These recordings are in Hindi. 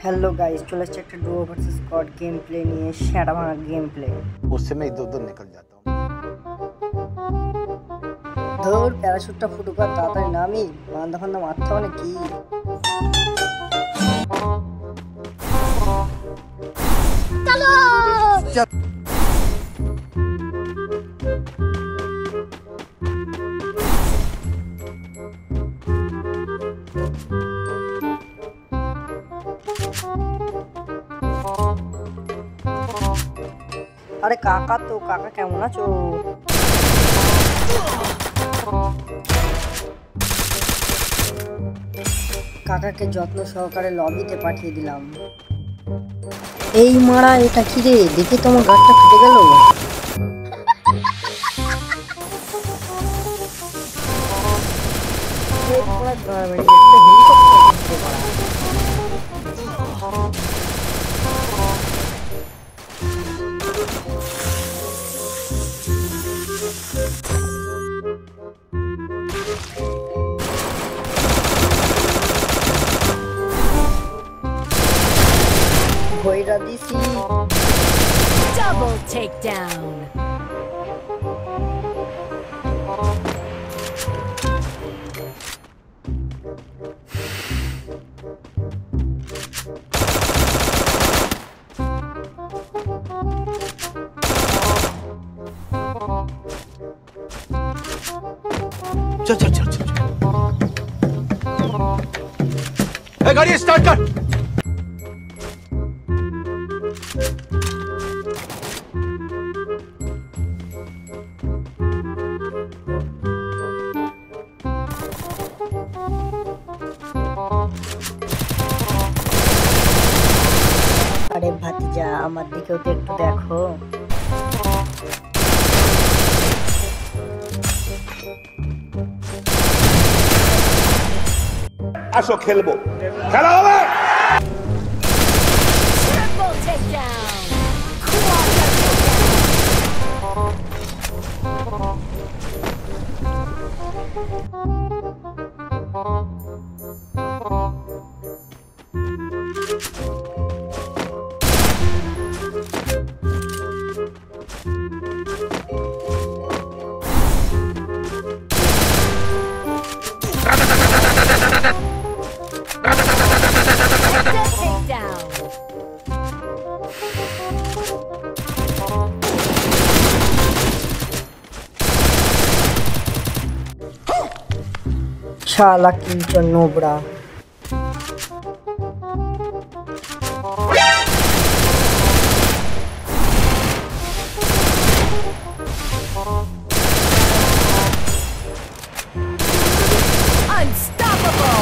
হ্যালো গাইস চলে আসছে একটা duo versus squad game play নিয়ে সেটা ভাঙা গেম প্লে उससे मैं इधर उधर निकल जाता हूँ ধর প্যারাশুটটা ফুটুক আর তাড়াতাড়ি নামি বান্দা ফান্দা মারতে হবে কি আরে কাকা তো, কাকা কেমন আছো? কাকাকে যত্ন সহকারে লবিতে পাঠিয়ে দিলাম। এই মারা, এটা কি রে? দেখে তোমার গাছটা ফেটে গেল। Double takedown. चल चल चल चल ए, गाड़ी स्टार्ट कर ভাতিজা আমার দিকেও তো একটু দেখো। আসো খেলব। খেলা হবে? Chala quinta nobra. Unstoppable!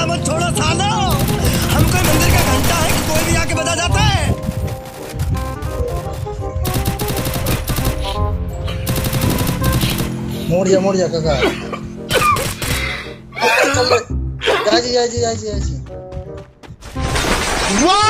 घंटा मत छोड़ो सालो। हमको मंदिर का घंटा है कि कोई भी आके बजा जाता है? मोड़ जा मोड़ जा काका। जाजी जाजी जाजी जाजी वाह!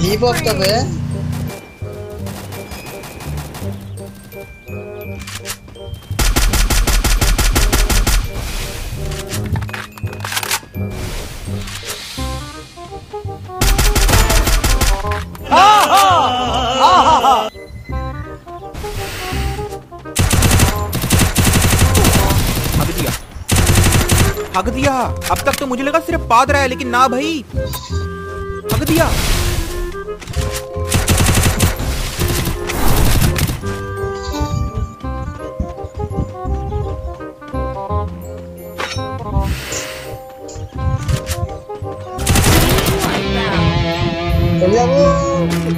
Leave off the way. हक दिया अब तक तो मुझे लगा सिर्फ़ पाद रहा है, लेकिन ना भाई। हक दिया চলে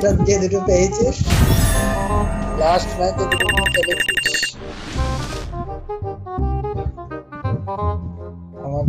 খেলাম যে দুটো পেয়েছিস লাস্ট ম্যাচে দুটো খেলেছিস আমার